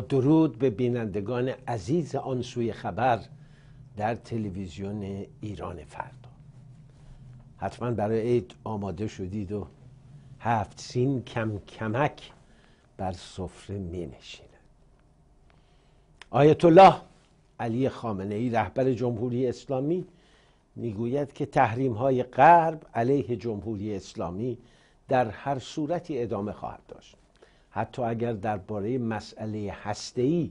درود به بینندگان عزیز آن سوی خبر در تلویزیون ایران فردا. حتما برای عید آماده شدید و هفت سین کم کمک بر سفره می نشیند آیت الله علی خامنه ای رهبر جمهوری اسلامی می‌گوید که تحریم های غرب علیه جمهوری اسلامی در هر صورتی ادامه خواهد داشت. حتی اگر درباره مسئله هسته‌ای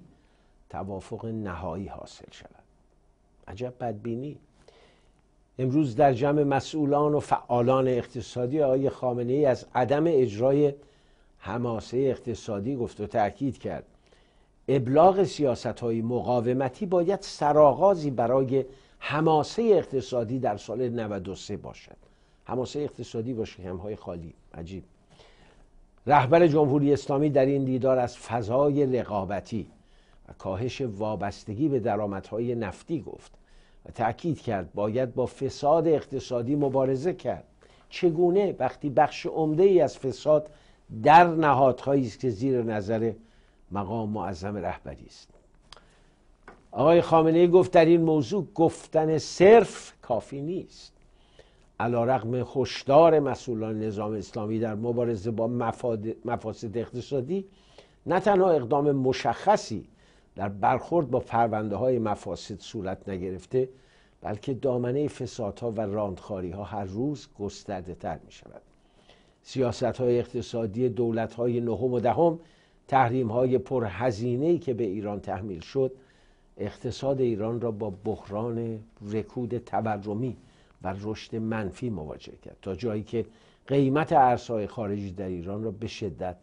توافق نهایی حاصل شود. عجب بدبینی. امروز در جمع مسئولان و فعالان اقتصادی آقای خامنه ای از عدم اجرای حماسه اقتصادی گفت و تاکید کرد. ابلاغ سیاست های مقاومتی باید سرآغازی برای حماسه اقتصادی در سال 93 باشد. حماسه اقتصادی با های خالی. عجیب. رهبر جمهوری اسلامی در این دیدار از فضای رقابتی و کاهش وابستگی به درآمدهای نفتی گفت و تأکید کرد باید با فساد اقتصادی مبارزه کرد. چگونه وقتی بخش عمده ای از فساد در نهادهایی است که زیر نظر مقام معظم رهبری است. آقای خامنه ای گفت در این موضوع گفتن صرف کافی نیست. علا رقم هشدار مسئولان نظام اسلامی در مبارزه با مفاسد اقتصادی نه تنها اقدام مشخصی در برخورد با پرونده های مفاسد صورت نگرفته بلکه دامنه فسادها و راندخاری ها هر روز گسترده تر می شود سیاست های اقتصادی دولت های نهم و دهم تحریم های پرهزینه که به ایران تحمیل شد اقتصاد ایران را با بحران رکود تورمی و رشد منفی مواجه کرد تا جایی که قیمت ارزهای خارجی در ایران را به شدت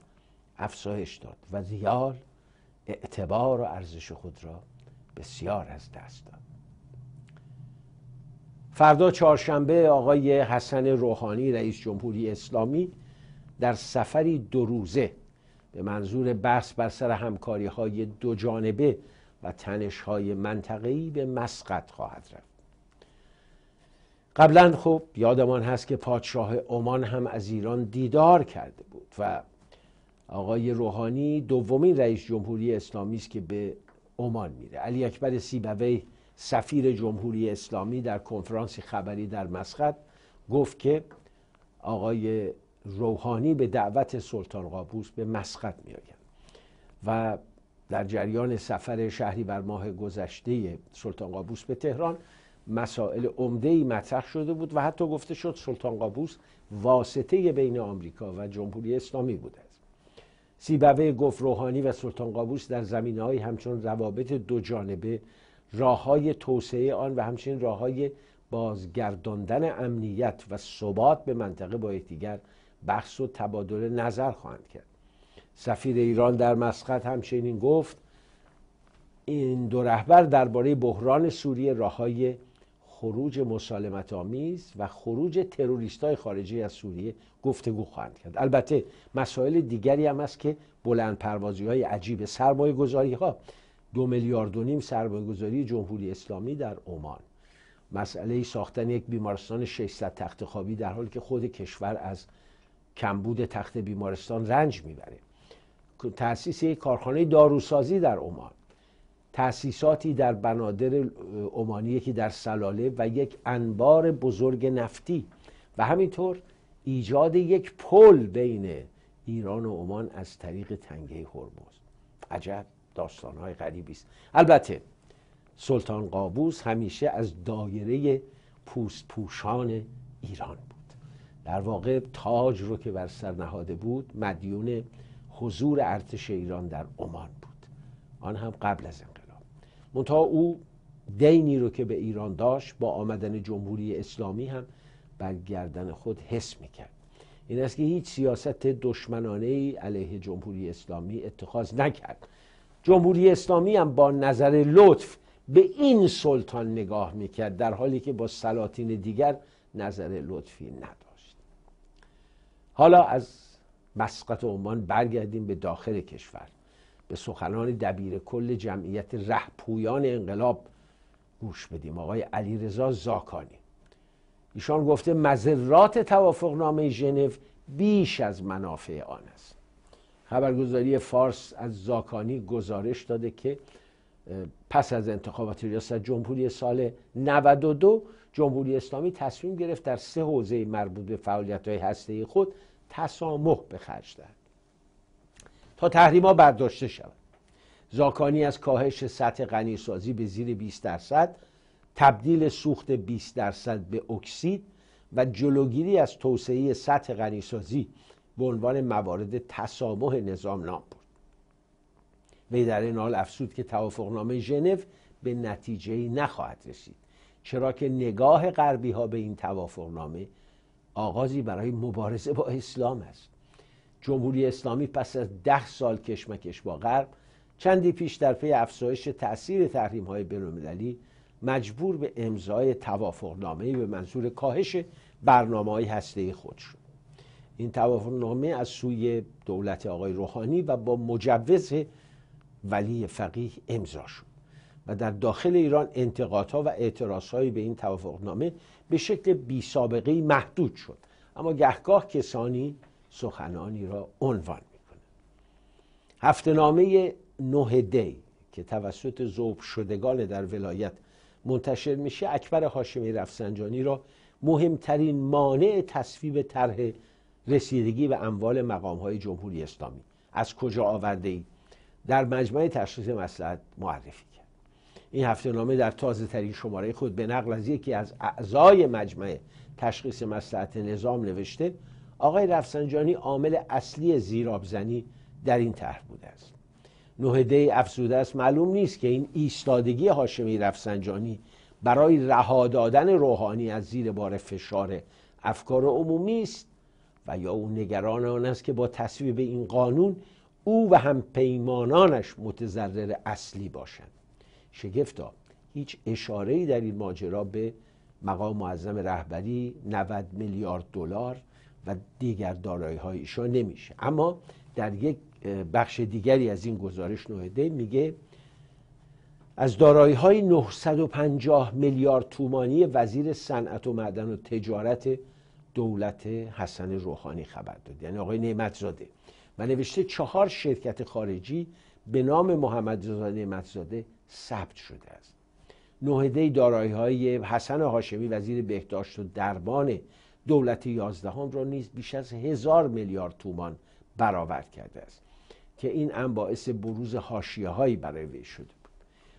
افزایش داد و ریال اعتبار و ارزش خود را بسیار از دست داد. فردا چهارشنبه آقای حسن روحانی رئیس جمهوری اسلامی در سفری دو روزه به منظور بحث بر سر همکاری های دو جانبه و تنش های منطقه‌ای به مسقط خواهد رفت. قبلا خب یادمان هست که پادشاه عمان هم از ایران دیدار کرده بود و آقای روحانی دومین رئیس جمهوری اسلامی است که به عمان میره. علی اکبر سیبوی سفیر جمهوری اسلامی در کنفرانس خبری در مسقط گفت که آقای روحانی به دعوت سلطان قابوس به مسقط می و در جریان سفر شهری بر ماه گذشته سلطان قابوس به تهران مسائل عمده ای مطرح شده بود و حتی گفته شد سلطان قابوس واسطه بین آمریکا و جمهوری اسلامی بوده است. سیبوه گفت روحانی و سلطان قابوس در زمین های همچون روابط دو جانبه راه های توسعه آن و همچنین راه های بازگرداندن امنیت و ثبات به منطقه با یکدیگر بحث و تبادل نظر خواهند کرد. سفیر ایران در مسقط همچنین گفت این دو رهبر درباره بحران سوریه راههای خروج مسالمت آمیز و خروج تروریست های خارجی از سوریه گفتگو خواهند کرد. البته مسائل دیگری هم است که بلند پروازی های عجیب سرمایه گذاری ها دو میلیارد و نیم سرمایه گذاری جمهوری اسلامی در عمان. مسئله ساختن یک بیمارستان 600 تخت خوابی در حالی که خود کشور از کمبود تخت بیمارستان رنج می‌بره. تأسیس یک کارخانه داروسازی در عمان. تأسیساتی در بنادر عمانی که در سلاله و یک انبار بزرگ نفتی و همینطور ایجاد یک پل بین ایران و عمان از طریق تنگه هرمز. عجب داستانهای غریبی است. البته سلطان قابوس همیشه از دایره پوست پوشان ایران بود. در واقع تاج رو که بر سر نهاده بود مدیون حضور ارتش ایران در عمان بود. آن هم قبل از انقلاب منتها او دینی رو که به ایران داشت با آمدن جمهوری اسلامی هم بر گردن خود حس می‌کرد. این است که هیچ سیاست دشمنانه ای علیه جمهوری اسلامی اتخاذ نکرد. جمهوری اسلامی هم با نظر لطف به این سلطان نگاه می‌کرد در حالی که با سلاطین دیگر نظر لطفی نداشت. حالا از مسقط عمان برگردیم به داخل کشور. به سخنان دبیر کل جمعیت رهپویان انقلاب گوش بدیم. آقای علیرضا زاکانی. ایشان گفته مذرات توافقنامه ژنو بیش از منافع آن است. خبرگزاری فارس از زاکانی گزارش داده که پس از انتخابات ریاست جمهوری سال 92 جمهوری اسلامی تصمیم گرفت در سه حوزه مربوط به فعالیت های هسته خود تسامح به خرج دهد. تا تحریما برداشته شود. زاکانی از کاهش سطح غنیسازی به زیر 20 درصد تبدیل سوخت 20 درصد به اکسید و جلوگیری از توسعه سطح غنیسازی به عنوان موارد تسامح نظام نام برد وی در این حال افسود که توافقنامه ژنو به نتیجه نخواهد رسید چرا که نگاه غربی ها به این توافقنامه آغازی برای مبارزه با اسلام است. جمهوری اسلامی پس از ده سال کشمکش با غرب چندی پیش در پی افزایش تاثیر تحریم های بینالمللی مجبور به امضای توافقنامه به منظور کاهش برنامه های هسته خود شد. این توافقنامه از سوی دولت آقای روحانی و با مجوز ولی فقیه امضا شد و در داخل ایران انتقادها و اعتراضهایی به این توافقنامه به شکل بی سابقه محدود شد. اما گهگاه کسانی سخنانی را عنوان می‌کنه. هفتنامه نه دی که توسط زوب شدگان در ولایت منتشر میشه اکبر هاشمی رفسنجانی را مهمترین مانع تصویب طرح رسیدگی به اموال مقام های جمهوری اسلامی. از کجا آورده ای در مجمع تشخیص مسلحت معرفی کرد. این هفته نامه در تازه ترین شماره خود به نقل از یکی از اعضای مجمع تشخیص مسلحت نظام نوشته آقای رفسنجانی عامل اصلی زیرابزنی در این طرح بوده است. نهده افزوده است. معلوم نیست که این ایستادگی هاشمی رفسنجانی برای رها دادن روحانی از زیر بار فشار افکار عمومی است و یا او نگران آن است که با تصویب این قانون او و هم پیمانانش متضرر اصلی باشند. شگفتا هیچ اشاره در این ماجرا به مقام معظم رهبری 90 میلیارد دلار و دیگر دارایی های ایشان نمیشه. اما در یک بخش دیگری از این گزارش نوهده میگه از دارایی های 950 میلیارد تومانی وزیر صنعت و معدن و تجارت دولت حسن روحانی خبر داد. یعنی آقای نعمتزاده. و نوشته چهار شرکت خارجی به نام محمد رضا نعمتزاده ثبت شده است. نهده دارایی های حسن هاشمی وزیر بهداشت و دربان دولت یازدهم را نیز بیش از هزار میلیارد تومان برآورد کرده است که این هم باعث بروز حاشیه هایی برای وی شده بود.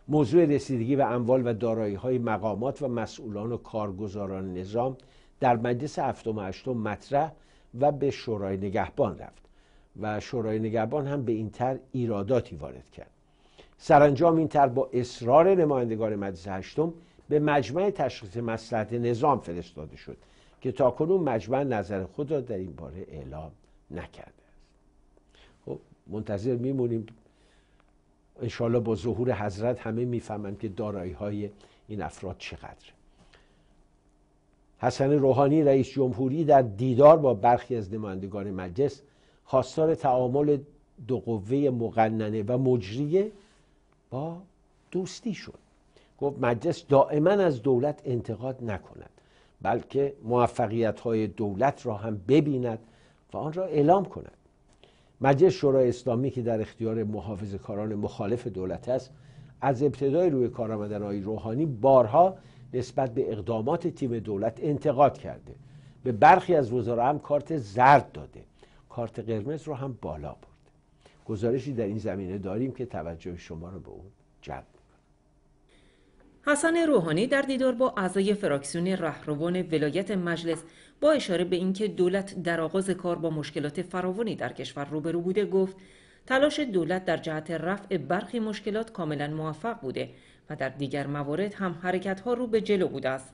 موضوع رسیدگی و اموال و دارایی های مقامات و مسئولان و کارگزاران نظام در مجلس هفتم و هشتم مطرح و به شورای نگهبان رفت و شورای نگهبان هم به این تر ایراداتی وارد کرد. سرانجام این تر با اصرار نمایندگان مجلس هشتم به مجمع تشخیص مسلحت نظام فرستاده شد که تاکنون مجمع نظر خود را در این باره اعلام نکرده است. خب منتظر میمونیم. انشاءالله با ظهور حضرت همه می‌فهمند که دارایی های این افراد چقدر حسن روحانی رئیس جمهوری در دیدار با برخی از نمایندگان مجلس خواستار تعامل دو قوه مقننه و مجریه با دوستی شد. گفت مجلس دائما از دولت انتقاد نکند. بلکه موفقیت های دولت را هم ببیند و آن را اعلام کند. مجلس شورای اسلامی که در اختیار محافظ کاران مخالف دولت است از ابتدای روی کار آمدن های روحانی بارها نسبت به اقدامات تیم دولت انتقاد کرده. به برخی از وزرا هم کارت زرد داده. کارت قرمز رو هم بالا برده. گزارشی در این زمینه داریم که توجه شما رو به اون جلب حسن روحانی در دیدار با اعضای فراکسیون رهروان ولایت مجلس با اشاره به اینکه دولت در آغاز کار با مشکلات فراوانی در کشور روبرو بوده گفت تلاش دولت در جهت رفع برخی مشکلات کاملا موفق بوده و در دیگر موارد هم حرکت ها رو به جلو بوده است.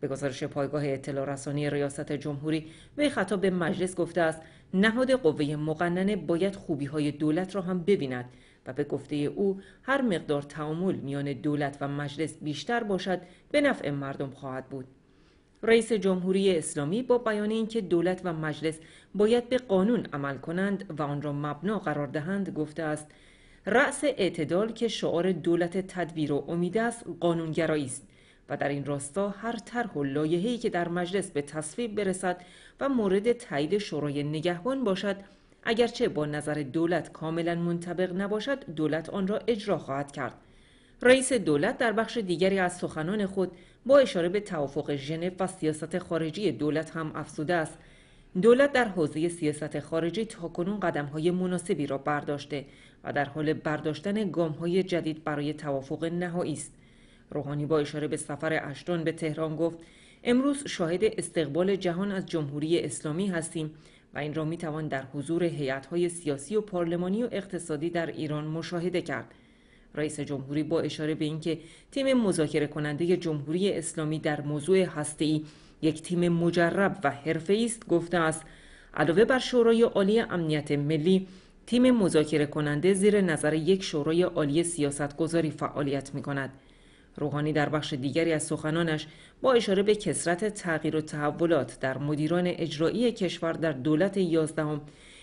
به گزارش پایگاه اطلاع رسانی ریاست جمهوری وی خطاب به مجلس گفته است نهاد قوه مقننه باید خوبی های دولت را هم ببیند و به گفته او هر مقدار تعامل میان دولت و مجلس بیشتر باشد به نفع مردم خواهد بود. رئیس جمهوری اسلامی با بیان اینکه دولت و مجلس باید به قانون عمل کنند و آن را مبنا قرار دهند گفته است رأس اعتدال که شعار دولت تدبیر و امید است قانونگرایی است و در این راستا هر طرح و لایحه‌ای که در مجلس به تصویب برسد و مورد تایید شورای نگهبان باشد اگرچه با نظر دولت کاملا منطبق نباشد دولت آن را اجرا خواهد کرد. رئیس دولت در بخش دیگری از سخنان خود با اشاره به توافق ژنو و سیاست خارجی دولت هم افزوده است. دولت در حوزه سیاست خارجی تاکنون قدم های مناسبی را برداشته و در حال برداشتن گام های جدید برای توافق نهایی است. روحانی با اشاره به سفر اشتون به تهران گفت امروز شاهد استقبال جهان از جمهوری اسلامی هستیم. و این را می توان در حضور های سیاسی و پارلمانی و اقتصادی در ایران مشاهده کرد. رئیس جمهوری با اشاره به اینکه تیم مذاکره کننده جمهوری اسلامی در موضوع هسته‌ای یک تیم مجرب و حرفه‌ای است گفته است علاوه بر شورای عالی امنیت ملی تیم مذاکره کننده زیر نظر یک شورای عالی سیاستگذاری فعالیت می کند. روحانی در بخش دیگری از سخنانش با اشاره به کسرت تغییر و تحولات در مدیران اجرایی کشور در دولت یازدهم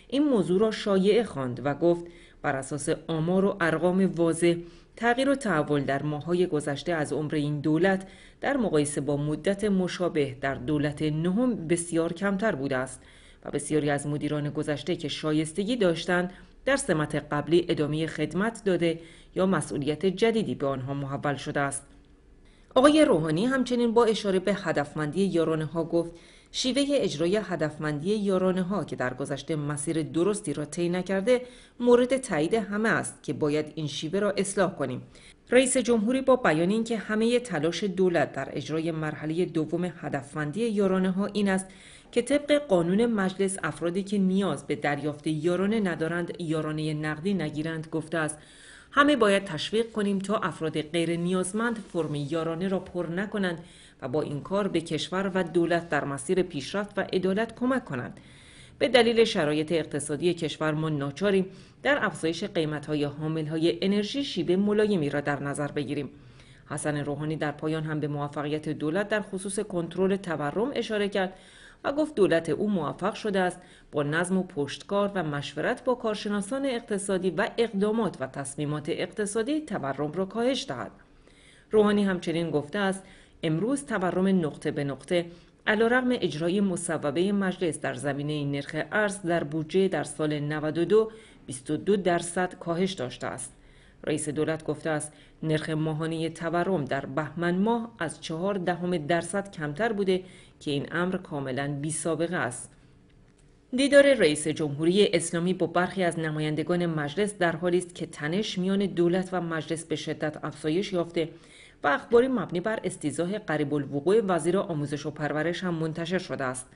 این موضوع را شایعه خواند و گفت بر اساس آمار و ارقام واضح تغییر و تحول در ماهای گذشته از عمر این دولت در مقایسه با مدت مشابه در دولت نهم بسیار کمتر بوده است و بسیاری از مدیران گذشته که شایستگی داشتند در سمت قبلی ادامه خدمت داده یا مسئولیت جدیدی به آنها محول شده است. آقای روحانی همچنین با اشاره به هدفمندی یارانه ها گفت شیوه اجرای هدفمندی یارانه ها که در گذشته مسیر درستی را طی نکرده مورد تایید همه است که باید این شیوه را اصلاح کنیم رئیس جمهوری با بیان اینکه همه تلاش دولت در اجرای مرحله دوم هدفمندی یارانه ها این است که طبق قانون مجلس افرادی که نیاز به دریافت یارانه ندارند یارانه نقدی نگیرند گفته است همه باید تشویق کنیم تا افراد غیر نیازمند فرم یارانه را پر نکنند و با این کار به کشور و دولت در مسیر پیشرفت و عدالت کمک کنند. به دلیل شرایط اقتصادی کشور ما ناچاریم در افزایش قیمت‌های های انرژی شیبه ملایمی را در نظر بگیریم. حسن روحانی در پایان هم به موفقیت دولت در خصوص کنترل تورم اشاره کرد و گفت دولت او موفق شده است با نظم و پشتکار و مشورت با کارشناسان اقتصادی و اقدامات و تصمیمات اقتصادی تورم را کاهش دهد. روحانی همچنین گفته است امروز تورم نقطه به نقطه علیرغم اجرای مصوبه مجلس در زمینه نرخ ارز در بودجه در سال 92 22 درصد کاهش داشته است. رئیس دولت گفته است نرخ ماهانه تورم در بهمن ماه از چهار دهم درصد کمتر بوده که این امر کاملا بی سابقه است. دیدار رئیس جمهوری اسلامی با برخی از نمایندگان مجلس در حالی است که تنش میان دولت و مجلس به شدت افزایش یافته و اخباری مبنی بر استیزاه قریب الوقوع وزیر آموزش و پرورش هم منتشر شده است.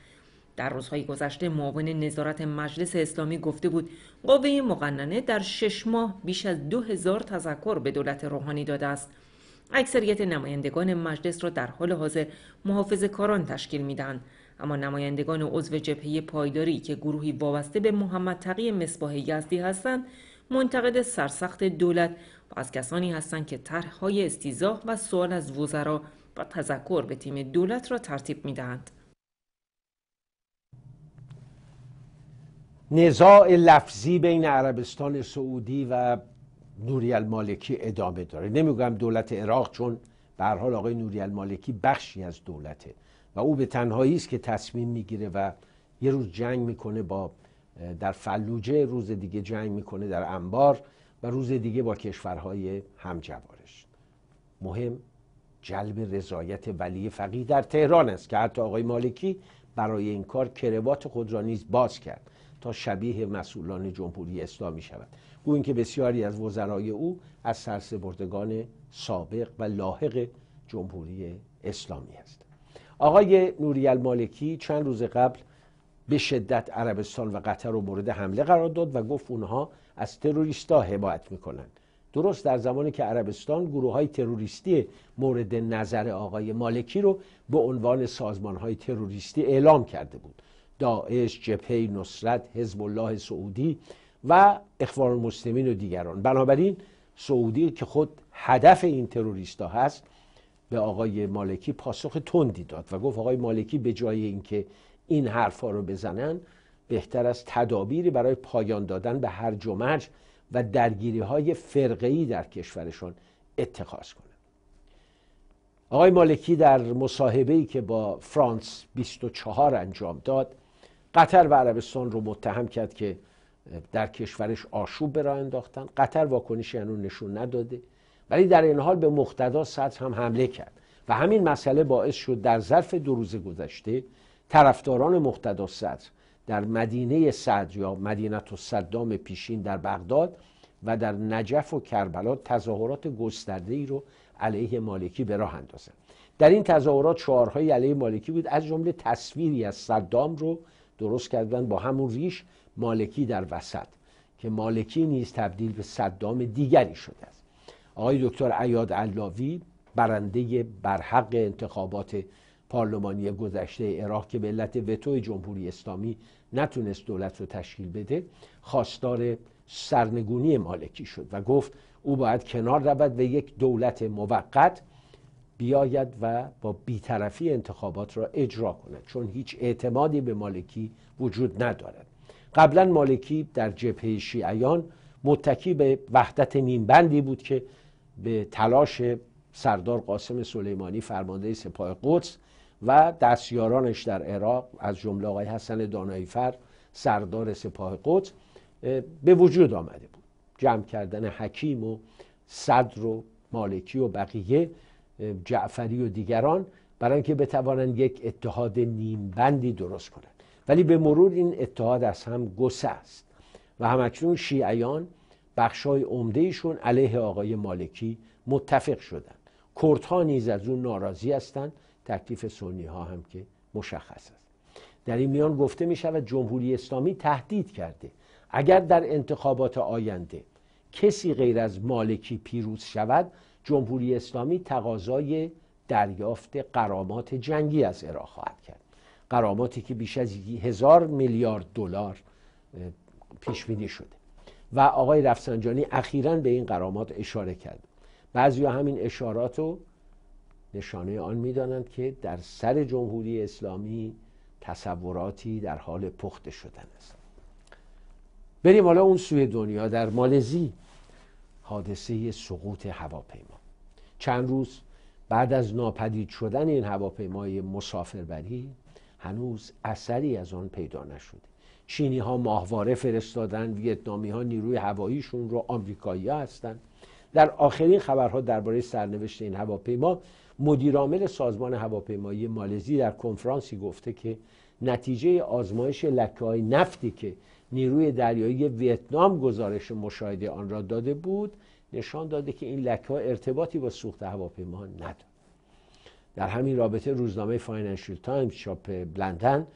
در روزهای گذشته معاون نظارت مجلس اسلامی گفته بود قوه مقننه در شش ماه بیش از دو هزار تذکر به دولت روحانی داده است اکثریت نمایندگان مجلس را در حال حاضر محافظ کاران تشکیل می‌دهند. اما نمایندگان عضو جبهه پایداری که گروهی وابسته به محمد تقی مصباح یزدی هستند منتقد سرسخت دولت و از کسانی هستند که طرحهای استیزاه و سوال از وزرا و تذکر به تیم دولت را ترتیب می‌دهند. نزاع لفظی بین عربستان سعودی و نوری المالکی ادامه داره. نمیگم دولت عراق چون به حال آقای نوری المالکی بخشی از دولته و او به تنهایی است که تصمیم می‌گیره و یه روز جنگ می‌کنه با در فلوجه روز دیگه جنگ می‌کنه در انبار و روز دیگه با کشورهای همجوارش. مهم جلب رضایت ولی فقیه در تهران است که حتی آقای مالکی برای این کار کروات خود را نیز باز کرد تا شبیه مسئولان جمهوری اسلامی شود. گویا که بسیاری از وزرای او از سرسپردگان سابق و لاحق جمهوری اسلامی است آقای نوری المالکی چند روز قبل به شدت عربستان و قطر رو مورد حمله قرار داد و گفت اونها از تروریستا حمایت می‌کنند. درست در زمانی که عربستان گروه های تروریستی مورد نظر آقای مالکی رو به عنوان سازمان های تروریستی اعلام کرده بود. داعش، جبهه نصرت، حزب الله سعودی و اخوان المسلمین و دیگران. بنابراین سعودی که خود هدف این تروریستا هست به آقای مالکی پاسخ تندی داد و گفت آقای مالکی به جای اینکه این حرفا رو بزنن بهتر از تدابیری برای پایان دادن به هر جمج و درگیری های فرقه‌ای در کشورشان اتخاذ کنه. آقای مالکی در مصاحبه‌ای که با فرانس 24 انجام داد قطر و عربستان رو متهم کرد که در کشورش آشوب به راه انداختن. قطر واکنشی هنوز نشون نداده. ولی در این حال به مقتدا صدر هم حمله کرد و همین مسئله باعث شد در ظرف دو روز گذشته طرفداران مقتدا صدر در مدینه صدر یا مدینت و صدام پیشین در بغداد و در نجف و کربلا تظاهرات گسترده ای رو علیه مالکی به راه اندازند. در این تظاهرات شعارهای علیه مالکی بود از جمله تصویری از صدام رو درست کردن با همون ریش مالکی در وسط که مالکی نیز تبدیل به صدام دیگری شده است. آقای دکتر عیاد علاوی برنده برحق انتخابات پارلمانی گذشته عراق که به علت وتو جمهوری اسلامی نتونست دولت رو تشکیل بده خواستار سرنگونی مالکی شد و گفت او باید کنار رود و یک دولت موقت بیاید و با بیطرفی انتخابات را اجرا کند چون هیچ اعتمادی به مالکی وجود ندارد. قبلا مالکی در جبهه شیعیان متکی به وحدت نیمبندی بود که به تلاش سردار قاسم سلیمانی فرمانده سپاه قدس و دستیارانش در عراق از جمله آقای حسن دانایفر سردار سپاه قدس به وجود آمده بود. جمع کردن حکیم و صدر و مالکی و بقیه جعفری و دیگران برای اینکه بتوانند یک اتحاد نیمبندی درست کنند. ولی به مرور این اتحاد از هم گسه است و همکنون شیعیان بخشای عمدهشون علیه آقای مالکی متفق شدند. کردها نیز از اون ناراضی هستند. تکلیف سنی ها هم که مشخص است. در این میان گفته می شود جمهوری اسلامی تهدید کرده. اگر در انتخابات آینده کسی غیر از مالکی پیروز شود جمهوری اسلامی تقاضای دریافت قرامات جنگی از عراق خواهد کرد. قراماتی که بیش از هزار میلیارد دلار پیش بینی شده. و آقای رفسنجانی اخیرا به این قرامات اشاره کرد. بعضی همین اشارات رو نشانه آن می‌دانند که در سر جمهوری اسلامی تصوراتی در حال پخته شدن است. بریم حالا اون سوی دنیا. در مالزی حادثه سقوط هواپیما. چند روز بعد از ناپدید شدن این هواپیمای مسافربری هنوز اثری از آن پیدا نشده. چینی ها ماهواره فرستادن ویتنامی ها نیروی هواییشون رو آمریکایی هستند در آخرین خبرها درباره سرنوشت این هواپیما مدیرعامل سازمان هواپیمایی مالزی در کنفرانسی گفته که نتیجه آزمایش لکه های نفتی که نیروی دریایی ویتنام گزارش مشاهده آن را داده بود نشان داده که این لکه ها ارتباطی با سوخت هواپیما ندارد در همین رابطه روزنامه Financial Times چاپ لندن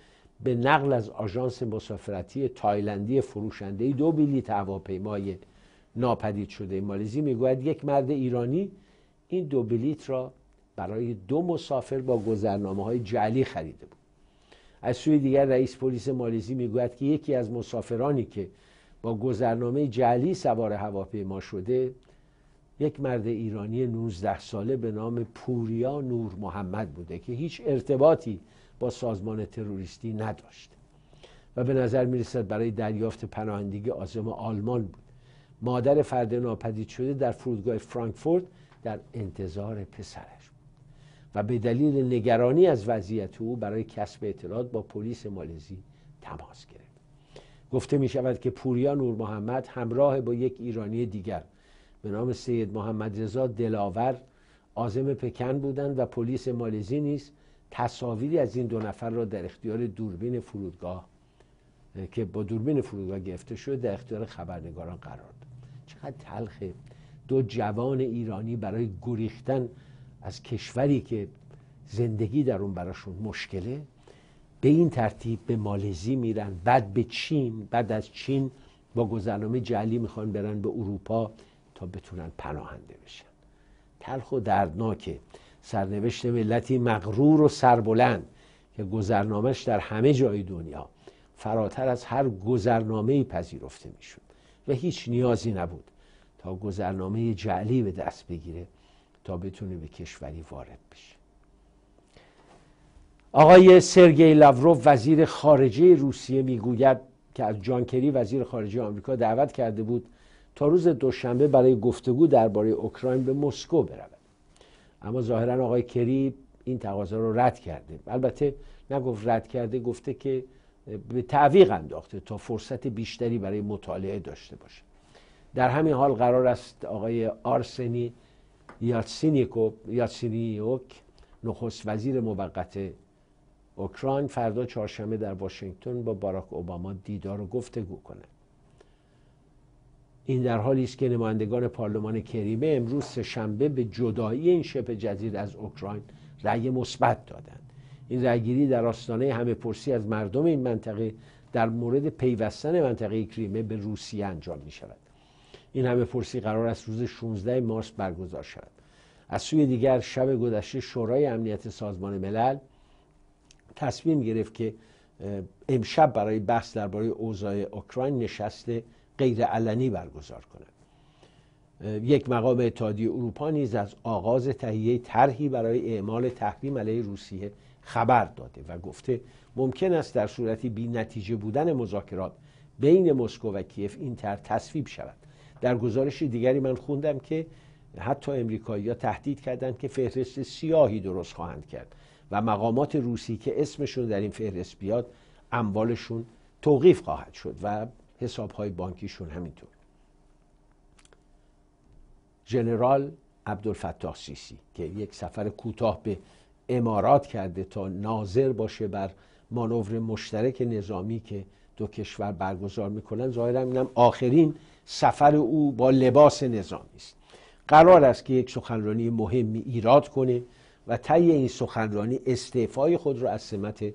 به نقل از آژانس مسافرتی تایلندی فروشنده دو بلیت هواپیمای ناپدید شده مالزی می‌گوید یک مرد ایرانی این دو بلیت را برای دو مسافر با گذرنامه های جعلی خریده بود. از سوی دیگر رئیس پلیس مالزی می‌گوید که یکی از مسافرانی که با گذرنامه جعلی سوار هواپیما شده یک مرد ایرانی 19 ساله به نام پوریا نور محمد بوده که هیچ ارتباطی با سازمان تروریستی نداشت و به نظر می رسد برای دریافت پناهندگی آزم آلمان بود. مادر فرد ناپدید شده در فرودگاه فرانکفورت در انتظار پسرش و به دلیل نگرانی از وضعیت او برای کسب اطلاعات با پلیس مالزی تماس گرفت. گفته می شود که پوریا نور محمد همراه با یک ایرانی دیگر به نام سید محمد رضا دلاور آزم پکن بودند و پلیس مالزی نیز تصاویری از این دو نفر را در اختیار دوربین فرودگاه که با دوربین فرودگاه گرفته شده در اختیار خبرنگاران قرار داد. چقدر تلخه دو جوان ایرانی برای گریختن از کشوری که زندگی در اون براشون مشکله به این ترتیب به مالزی میرن بعد به چین بعد از چین با گذرنامه جعلی می‌خوان برن به اروپا تا بتونن پناهنده بشن. تلخ و دردناکه سرنوشت ملتی مغرور و سربلند که گذرنامهش در همه جای دنیا فراتر از هر گذرنامه پذیرفته می‌شد و هیچ نیازی نبود تا گذرنامه جعلی به دست بگیره. تا بتونه به کشوری وارد بشه آقای سرگئی لاوروف وزیر خارجه روسیه می‌گوید که از جانکری وزیر خارجه آمریکا دعوت کرده بود تا روز دوشنبه برای گفتگو درباره اوکراین به مسکو برود. اما ظاهرا آقای کری این تقاضا رو رد کرده. البته نگفت رد کرده گفته که به تعویق انداخته تا فرصت بیشتری برای مطالعه داشته باشه. در همین حال قرار است آقای آرسنی یاتسینیوک نخست وزیر موقت اوکراین فردا چهارشنبه در واشنگتن با باراک اوباما دیدار و گفتگو کنند این در حالی است که نمایندگان پارلمان کریمه امروز سهشنبه به جدایی این شبه جزیره از اوکراین رأی مثبت دادند. این رأیگیری در آستانه همه پرسی از مردم این منطقه در مورد پیوستن منطقه کریمه به روسیه انجام می شود این همه پرسی قرار است روز 16 مارس برگزار شود. از سوی دیگر شب گذشته شورای امنیت سازمان ملل تصمیم گرفت که امشب برای بحث درباره اوضاع اوکراین نشست غیر علنی برگزار کند. یک مقام اتحادیه اروپا نیز از آغاز تهیه طرحی برای اعمال تحریم علیه روسیه خبر داده و گفته ممکن است در صورتی بی نتیجه بودن مذاکرات بین مسکو و کیف این طرح تصویب شود. در گزارش دیگری من خوندم که حتی امریکایی تهدید کردند که فهرست سیاهی درست خواهند کرد و مقامات روسی که اسمشون در این فهرست بیاد اموالشون توقیف خواهد شد و حساب های بانکیشون همینطور. ژنرال عبدالفتاح سیسی که یک سفر کوتاه به امارات کرده تا ناظر باشه بر مانور مشترک نظامی که دو کشور برگزار می‌کنن ظاهرا اینم آخرین سفر او با لباس نظامی است. قرار است که یک سخنرانی مهمی ایراد کنه و طی این سخنرانی استعفای خود را از سمت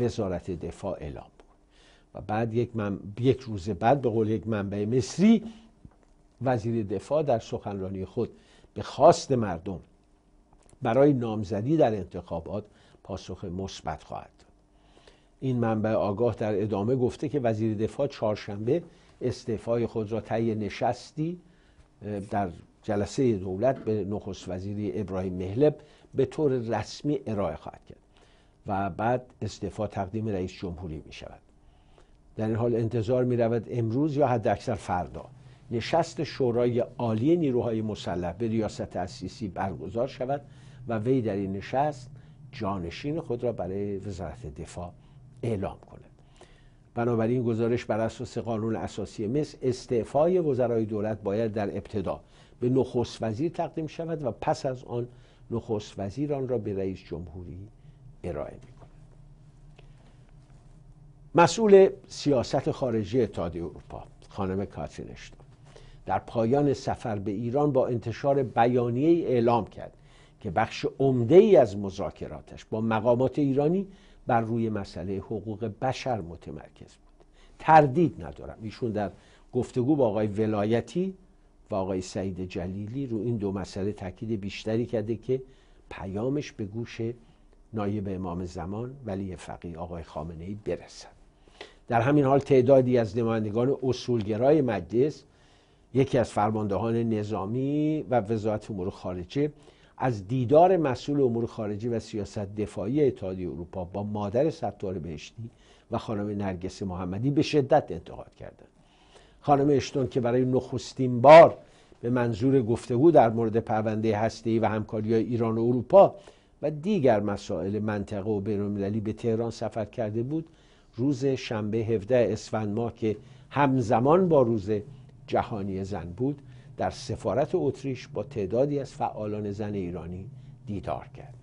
وزارت دفاع اعلام و بعد یک, من... یک روز بعد به قول یک منبع مصری وزیر دفاع در سخنرانی خود به خواست مردم برای نامزدی در انتخابات پاسخ مثبت خواهد این منبع آگاه در ادامه گفته که وزیر دفاع چهارشنبه استعفای خود را طی نشستی در جلسه دولت به نخست وزیری ابراهیم مهلب به طور رسمی ارائه خواهد کرد و بعد استعفا تقدیم رئیس جمهوری می شود. در این حال انتظار می رود امروز یا حداکثر فردا نشست شورای عالی نیروهای مسلح به ریاست اسیسی برگزار شود و وی در این نشست جانشین خود را برای وزارت دفاع اعلام کند. بنابراین گزارش بر اساس قانون اساسی مصر استعفای وزرای دولت باید در ابتدا به نخست وزیر تقدیم شود و پس از آن نخست وزیر آن را به رئیس جمهوری ارائه می مسئول سیاست خارجی اتحادیه اروپا خانم کاترین در پایان سفر به ایران با انتشار بیانیه اعلام کرد که بخش عمده ای از مذاکراتش با مقامات ایرانی بر روی مسئله حقوق بشر متمرکز بود. تردید ندارم. ایشون در گفتگو با آقای ولایتی و آقای سعید جلیلی رو این دو مسئله تاکید بیشتری کرده که پیامش به گوش نایب امام زمان ولی فقیه آقای خامنه ای برسد. در همین حال تعدادی از نمایندگان اصولگرای مجلس یکی از فرماندهان نظامی و وزارت امور خارجه از دیدار مسئول امور خارجه و سیاست دفاعی اتحادیه اروپا با مادر ستار بهشتی و خانم نرگس محمدی به شدت انتقاد کردند. خانم اشتون که برای نخستین بار به منظور گفتگو در مورد پرونده هسته‌ای و همکاری ایران و اروپا و دیگر مسائل منطقه و بین‌المللی به تهران سفر کرده بود روز شنبه 17 اسفند ماه که همزمان با روز جهانی زن بود در سفارت اتریش با تعدادی از فعالان زن ایرانی دیدار کرد.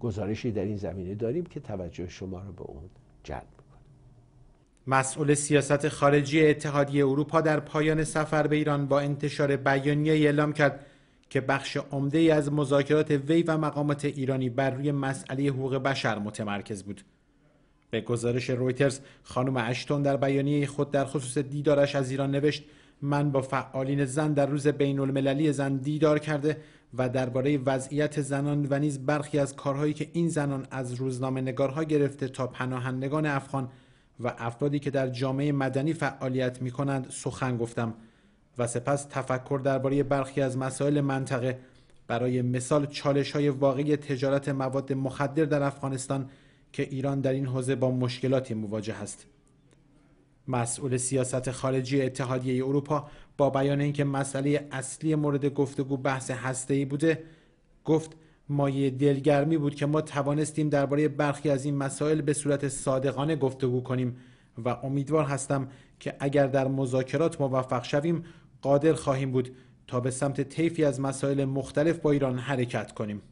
گزارشی در این زمینه داریم که توجه شما را به اون جلب می‌کنه. مسئول سیاست خارجی اتحادیه اروپا در پایان سفر به ایران با انتشار بیانیه اعلام کرد که بخش عمده از مذاکرات وی و مقامات ایرانی بر روی مسئله حقوق بشر متمرکز بود. به گزارش رویترز خانم اشتون در بیانیه خود در خصوص دیدارش از ایران نوشت من با فعالین زن در روز بین المللی زن دیدار کرده و درباره وضعیت زنان و نیز برخی از کارهایی که این زنان از روزنامه نگارها گرفته تا پناهندگان افغان و افرادی که در جامعه مدنی فعالیت می کنند سخن گفتم و سپس تفکر درباره برخی از مسائل منطقه برای مثال چالش های واقعی تجارت مواد مخدر در افغانستان که ایران در این حوزه با مشکلاتی مواجه است. مسئول سیاست خارجی اتحادیه اروپا با بیان اینکه مسئله اصلی مورد گفتگو بحث هسته‌ای بوده گفت مایه دلگرمی بود که ما توانستیم درباره برخی از این مسائل به صورت صادقانه گفتگو کنیم و امیدوار هستم که اگر در مذاکرات موفق شویم قادر خواهیم بود تا به سمت طیفی از مسائل مختلف با ایران حرکت کنیم.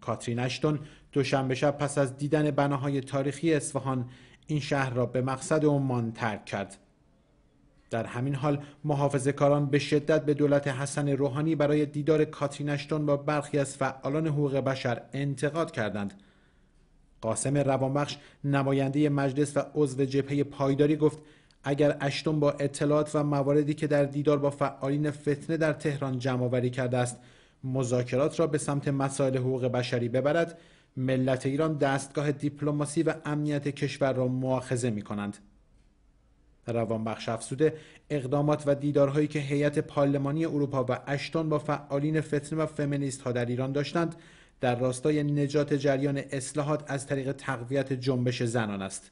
کاترین اشتون دوشنبه شب پس از دیدن بناهای تاریخی اصفهان این شهر را به مقصد عمان ترک کرد. در همین حال محافظه کاران به شدت به دولت حسن روحانی برای دیدار کاترین اشتون با برخی از فعالان حقوق بشر انتقاد کردند. قاسم روانبخش نماینده مجلس و عضو جبهه پایداری گفت اگر اشتون با اطلاعات و مواردی که در دیدار با فعالین فتنه در تهران جمع آوری کرده است مذاکرات را به سمت مسائل حقوق بشری ببرد ملت ایران دستگاه دیپلماسی و امنیت کشور را مؤاخذه می کنند. روانبخش افسوده اقدامات و دیدارهایی که هیئت پارلمانی اروپا و اشتون با فعالین فتنه و فمینیست ها در ایران داشتند در راستای نجات جریان اصلاحات از طریق تقویت جنبش زنان است.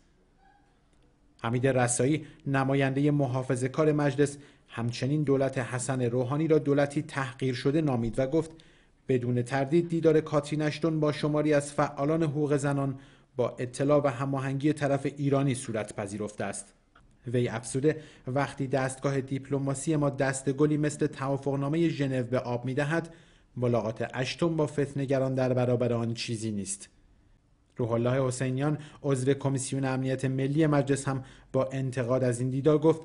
حمید رسایی نماینده محافظه کار مجلس همچنین دولت حسن روحانی را دولتی تحقیر شده نامید و گفت بدون تردید دیدار کاترین اشتون با شماری از فعالان حقوق زنان با اطلاع و هماهنگی طرف ایرانی صورت پذیرفته است. وی افزوده وقتی دستگاه دیپلماسی ما دست گلی مثل توافقنامه ژنو به آب می‌دهد ملاقات اشتون با فتنگران در برابر آن چیزی نیست. روح الله حسینیان عضو کمیسیون امنیت ملی مجلس هم با انتقاد از این دیدار گفت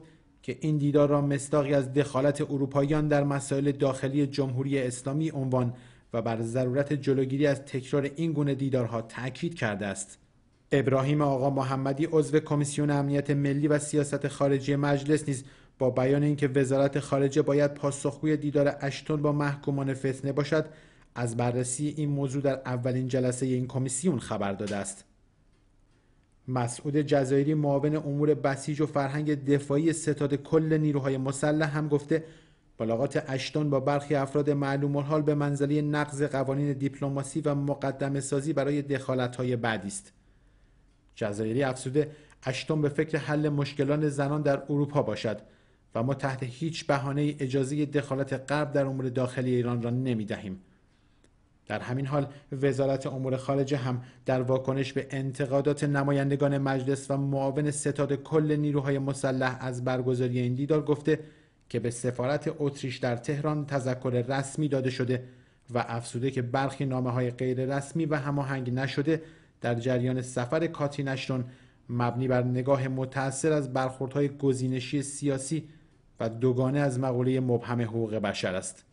که این دیدار را مستاقی از دخالت اروپاییان در مسائل داخلی جمهوری اسلامی عنوان و بر ضرورت جلوگیری از تکرار این گونه دیدارها تاکید کرده است. ابراهیم آقا محمدی عضو کمیسیون امنیت ملی و سیاست خارجی مجلس نیز با بیان اینکه وزارت خارجه باید پاسخگوی دیدار اشتون با محکومان فتنه باشد از بررسی این موضوع در اولین جلسه این کمیسیون خبر داده است. مسعود جزایری معاون امور بسیج و فرهنگ دفاعی ستاد کل نیروهای مسلح هم گفته ملاقات اشتون با برخی افراد معلوم الحال به منزله نقض قوانین دیپلماسی و مقدمه سازی برای های بعدی است. جزایری افسوده اشتون به فکر حل مشکلات زنان در اروپا باشد و ما تحت هیچ بهانه اجازه دخالت غرب در امور داخلی ایران را نمی دهیم. در همین حال وزارت امور خارجه هم در واکنش به انتقادات نمایندگان مجلس و معاون ستاد کل نیروهای مسلح از برگزاری این دیدار گفته که به سفارت اتریش در تهران تذکر رسمی داده شده و افسوده که برخی نامه های غیر رسمی و هماهنگ نشده در جریان سفر کاتینشتون مبنی بر نگاه متأثر از برخوردهای گزینشی سیاسی و دوگانه از مقوله مبهم حقوق بشر است.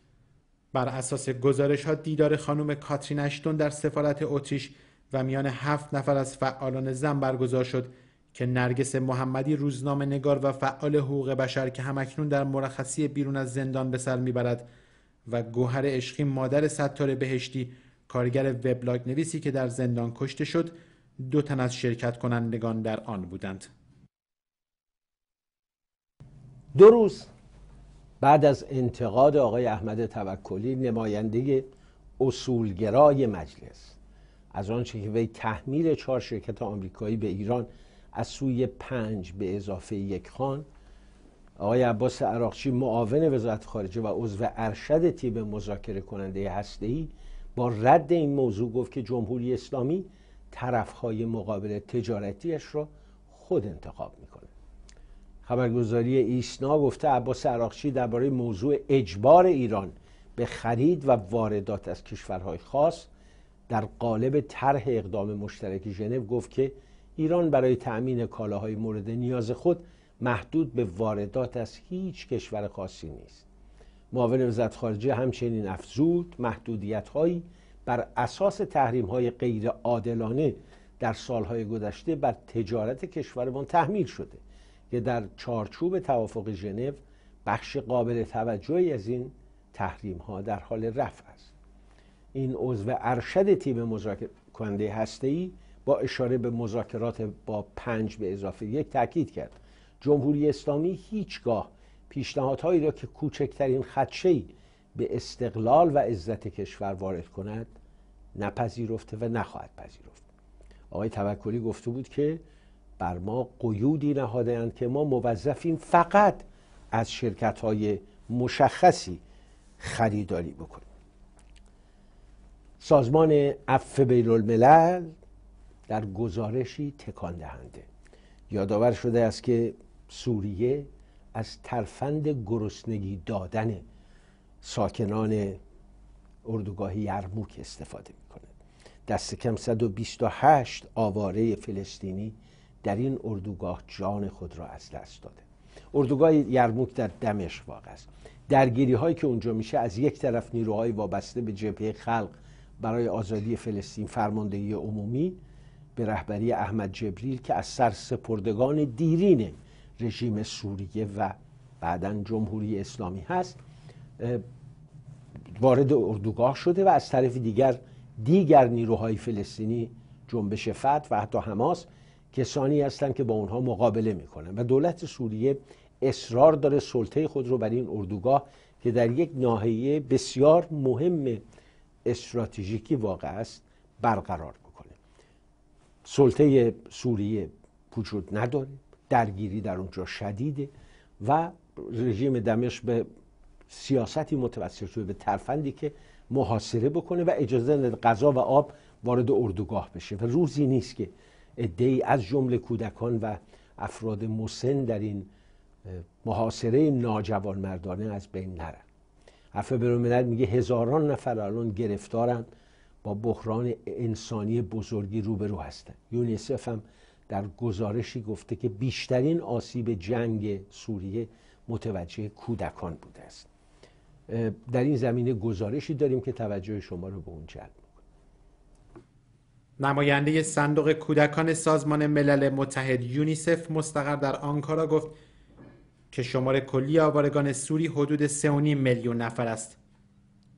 بر اساس گزارش ها دیدار خانم کاترین اشتون در سفارت اتریش و میان هفت نفر از فعالان زن برگزار شد که نرگس محمدی روزنامه نگار و فعال حقوق بشر که همکنون در مرخصی بیرون از زندان به سر می‌برد و گوهر عشقی مادر ستار بهشتی کارگر وبلاگ نویسی که در زندان کشته شد دو تن از شرکت کنندگان در آن بودند. دو روز بعد از انتقاد آقای احمد توکلی نماینده اصولگرای مجلس از آنچه که وی تحمیل چهار شرکت آمریکایی به ایران از سوی پنج به اضافه یک خان. آقای عباس عراقچی معاون وزارت خارجه و عضو ارشد تیم مذاکره کننده هسته‌ای با رد این موضوع گفت که جمهوری اسلامی طرفهای مقابل تجارتیش را خود انتخاب می‌کنه. خبرگزاری ایسنا گفته عباس عراقچی درباره موضوع اجبار ایران به خرید و واردات از کشورهای خاص در قالب طرح اقدام مشترک ژنو گفت که ایران برای تأمین کالاهای مورد نیاز خود محدود به واردات از هیچ کشور خاصی نیست. معاون وزارت خارجه همچنین افزود محدودیت هایی بر اساس تحریم های غیر عادلانه در سالهای گذشته بر تجارت کشورمان تحمیل شده که در چارچوب توافق ژنو بخش قابل توجهی از این تحریم ها در حال رفع است. این عضو ارشد تیم مذاکره کننده هسته با اشاره به مذاکرات با پنج به اضافه یک تاکید کرد. جمهوری اسلامی هیچگاه پیشنهادهایی را که کوچکترین خدشه‌ای به استقلال و عزت کشور وارد کند نپذیرفته و نخواهد پذیرفت. آقای توکلی گفته بود که بر ما قیودی نهادهاند که ما موظفیم فقط از شرکت های مشخصی خریداری بکنیم. سازمان عفو بین الملل در گزارشی تکان دهنده. یادآور شده است که سوریه از ترفند گرسنگی دادن ساکنان اردوگاه یرموک استفاده می‌کنه دست کم 128 آواره فلسطینی در این اردوگاه جان خود را از دست داده. اردوگاه یرموک در دمشق واقع است. درگیری هایی که اونجا میشه از یک طرف نیروهای وابسته به جبهه خلق برای آزادی فلسطین فرماندهی عمومی به رهبری احمد جبریل که از سر سپردگان دیرین رژیم سوریه و بعدا جمهوری اسلامی هست وارد اردوگاه شده و از طرف دیگر دیگر نیروهای فلسطینی جنبش فتح و حتی حماس کسانی هستند که با اونها مقابله می‌کنن. و دولت سوریه اصرار داره سلطه خود رو بر این اردوگاه که در یک ناحیه بسیار مهم استراتژیکی واقع است برقرار سلطه سوریه وجود نداره درگیری در اونجا شدیده و رژیم دمشق به سیاستی متوسط شده به ترفندی که محاصره بکنه و اجازه نده غذا و آب وارد اردوگاه بشه. و روزی نیست که ای از جمله کودکان و افراد مسن در این محاصره ناجوان مردانه از بین نرن. عفو برون میگه هزاران نفر الان گرفتارن. با بحران انسانی بزرگی روبرو هستن. یونیسف هم در گزارشی گفته که بیشترین آسیب جنگ سوریه متوجه کودکان بوده است. در این زمینه گزارشی داریم که توجه شما رو به اون جلب نماینده صندوق کودکان سازمان ملل متحد یونیسف مستقر در آنکارا گفت که شمار کلی آوارگان سوری حدود 3.5 میلیون نفر است.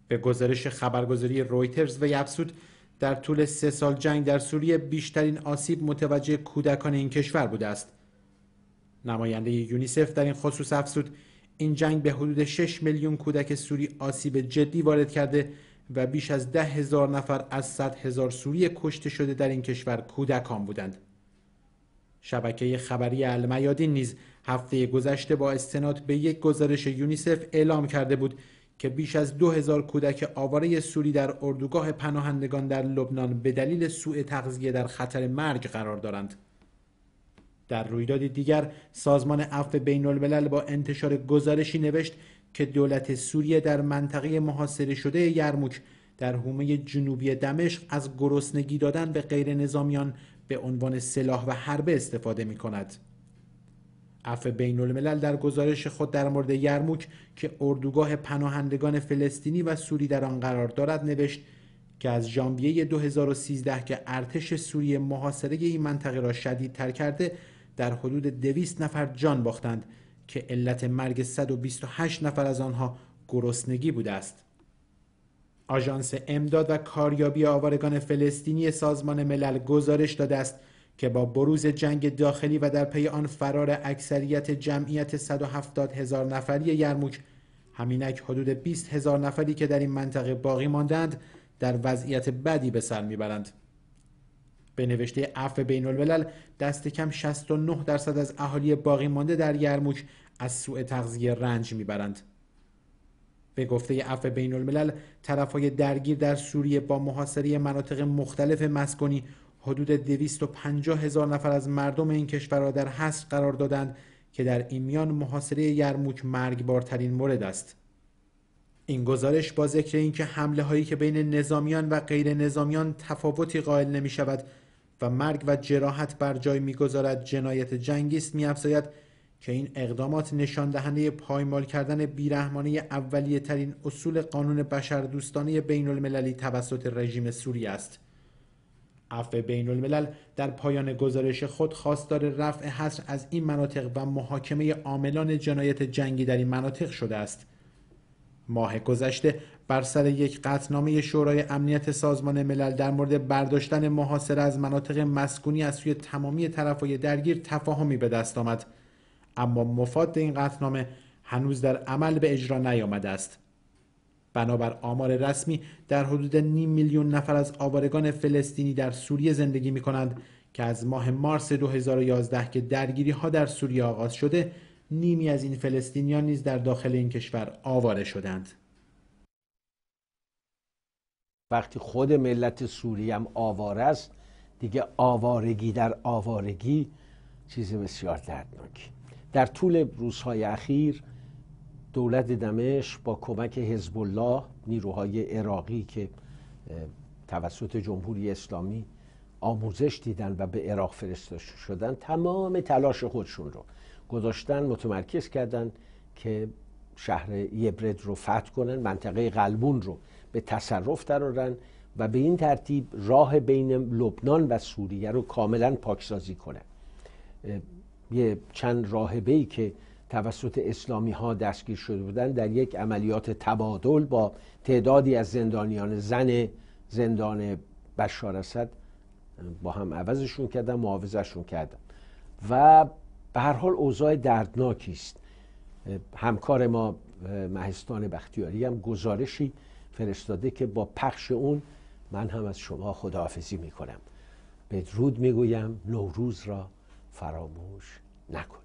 به گزارش خبرگزاری رویترز و یبسود در طول سه سال جنگ در سوریه بیشترین آسیب متوجه کودکان این کشور بوده است. نماینده یونیسف در این خصوص افزود این جنگ به حدود 6 میلیون کودک سوری آسیب جدی وارد کرده و بیش از ده هزار نفر از صد هزار سوری کشته شده در این کشور کودکان بودند. شبکه خبری المیادین نیز هفته گذشته با استناد به یک گزارش یونیسف اعلام کرده بود که بیش از دو هزار کودک آواره سوری در اردوگاه پناهندگان در لبنان به دلیل سوء تغذیه در خطر مرگ قرار دارند. در رویدادی دیگر سازمان عفو بین الملل با انتشار گزارشی نوشت که دولت سوریه در منطقه محاصره شده یرموک در حومه جنوبی دمشق از گرسنگی دادن به غیر نظامیان به عنوان سلاح و حربه استفاده می کند. عفو بین الملل در گزارش خود در مورد یرموک که اردوگاه پناهندگان فلسطینی و سوری در آن قرار دارد نوشت که از ژانویه 2013 که ارتش سوریه محاصره این منطقه را شدید تر کرده در حدود 200 نفر جان باختند که علت مرگ 128 نفر از آنها گرسنگی بوده است. آژانس امداد و کاریابی آوارگان فلسطینی سازمان ملل گزارش داده است که با بروز جنگ داخلی و در پی آن فرار اکثریت جمعیت 170 هزار نفری یرموک همینک حدود 20 هزار نفری که در این منطقه باقی ماندند در وضعیت بدی به سر می‌برند. به نوشته عفو بین الملل دست کم 69 درصد از اهالی باقی مانده در یرموک از سوء تغذیه رنج می‌برند. به گفته عفو بین الملل طرفهای درگیر در سوریه با محاصره مناطق مختلف مسکونی حدود 250 هزار نفر از مردم این کشور را در حصر قرار دادند که در این میان محاصره یرموک مرگبارترین مورد است. این گزارش با ذکر اینکه حمله هایی که بین نظامیان و غیر نظامیان تفاوتی قائل نمی شود و مرگ و جراحت بر جای می‌گذارد جنایت جنگی است میافزاید که این اقدامات نشان دهنده پایمال کردن بیرحمانه اولیه ترین اصول قانون بشردوستانه بین المللی توسط رژیم سوریه است. عفو بین الملل در پایان گزارش خود خواستار رفع حصر از این مناطق و محاکمه عاملان جنایت جنگی در این مناطق شده است. ماه گذشته بر سر یک قطنامه شورای امنیت سازمان ملل در مورد برداشتن محاصره از مناطق مسکونی از سوی تمامی طرفهای درگیر تفاهمی به دست آمد اما مفاد این قطنامه هنوز در عمل به اجرا نیامده است بنابر آمار رسمی در حدود نیم میلیون نفر از آوارگان فلسطینی در سوریه زندگی می کنند که از ماه مارس 2011 که درگیری ها در سوریه آغاز شده نیمی از این فلسطینیان نیز در داخل این کشور آواره شدند. وقتی خود ملت سوریه هم آواره است دیگه آوارگی در آوارگی چیز بسیار دردناکی. در طول روزهای اخیر دولت دمشق با کمک حزب الله نیروهای عراقی که توسط جمهوری اسلامی آموزش دیدن و به عراق فرستاده شدن تمام تلاش خودشون رو گذاشتن متمرکز کردن که شهر یبرد رو فتح کنن منطقه قلبون رو به تصرف درارن و به این ترتیب راه بین لبنان و سوریه رو کاملا پاکسازی کنن. یه چند راهبه ای که توسط اسلامی ها دستگیر شده بودن در یک عملیات تبادل با تعدادی از زندانیان زن زندان بشار اسد با هم عوضشون کردن معاوضهشون کردن. و به هر حال اوضاع دردناکی است. همکار ما مهستان بختیاری هم گزارشی فرستاده که با پخش اون من هم از شما خداحافظی می‌کنم. بدرود می‌گویم نوروز را فراموش نکن.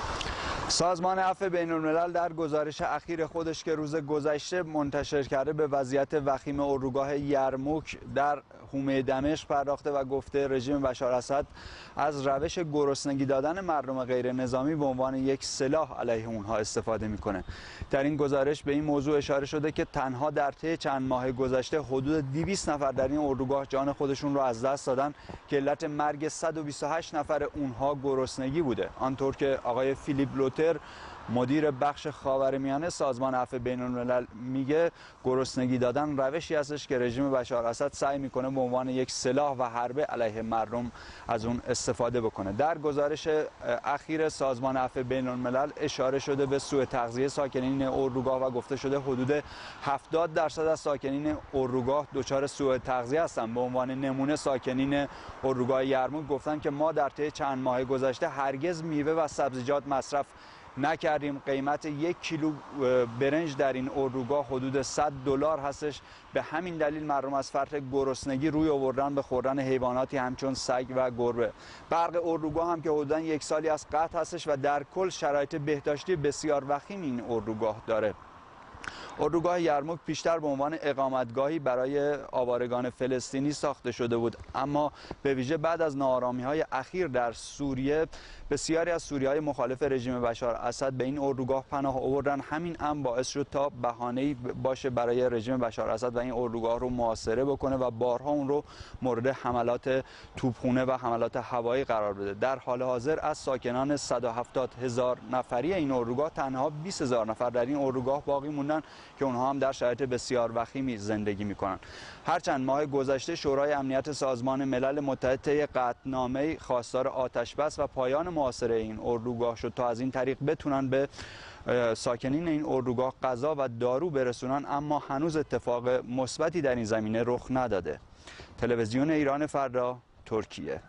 سازمان عفو بین الملل در گزارش اخیر خودش که روز گذشته منتشر کرده به وضعیت وخیم اردوگاه یرموک در حومه دمشق پرداخته و گفته رژیم بشار اسد از روش گرسنگی دادن مردم غیر نظامی به عنوان یک سلاح علیه اونها استفاده می‌کنه. در این گزارش به این موضوع اشاره شده که تنها در طی چند ماه گذشته حدود 200 نفر در این اردوگاه جان خودشون رو از دست دادن که علت مرگ 128 نفر اونها گرسنگی بوده. آنطور که آقای فیلیپ ter مدیر بخش خاورمیانه سازمان عفو بین الملل میگه گرسنگی دادن روشی هستش که رژیم بشار اسد سعی می‌کنه به عنوان یک سلاح و حربه علیه مردم از اون استفاده بکنه. در گزارش اخیر سازمان عفو بین الملل اشاره شده به سوء تغذیه ساکنین اردوگاه و گفته شده حدود 70 درصد از ساکنین اردوگاه دچار سوء تغذیه هستن. به عنوان نمونه ساکنین اردوگاه یرموک گفتن که ما در طی چند ماه گذشته هرگز میوه و سبزیجات مصرف نکردیم. قیمت یک کیلو برنج در این اردوگاه حدود 100 دلار هستش. به همین دلیل مردم از فرط گرسنگی روی آوردن به خوردن حیواناتی همچون سگ و گربه. برق اردوگاه هم که حدودا یک سالی از قطع هستش و در کل شرایط بهداشتی بسیار وخیم این اردوگاه داره. اردوگاه یرموک پیشتر به عنوان اقامتگاهی برای آوارگان فلسطینی ساخته شده بود. اما به ویژه بعد از نارامی های اخیر در سوریه بسیاری از سوری های مخالف رژیم بشار اسد به این اردوگاه پناه آوردن. همین هم باعث شد تا بهانه‌ای باشه برای رژیم بشار اسد و این اردوگاه رو محاصره بکنه و بارها اون رو مورد حملات توپخونه و حملات هوایی قرار بده. در حال حاضر از ساکنان 170 هزار نفری این اردوگاه تنها 20 هزار نفر در این اردوگاه باقی موندن. که اونها هم در شرایط بسیار وخیمی زندگی می‌کنن. هرچند ماه گذشته شورای امنیت سازمان ملل متحد طی قطعنامه خواستار آتش بس و پایان محاصره این اردوگاه شد تا از این طریق بتونن به ساکنین این اردوگاه غذا و دارو برسونن اما هنوز اتفاق مثبتی در این زمینه رخ نداده. تلویزیون ایران فردا ترکیه.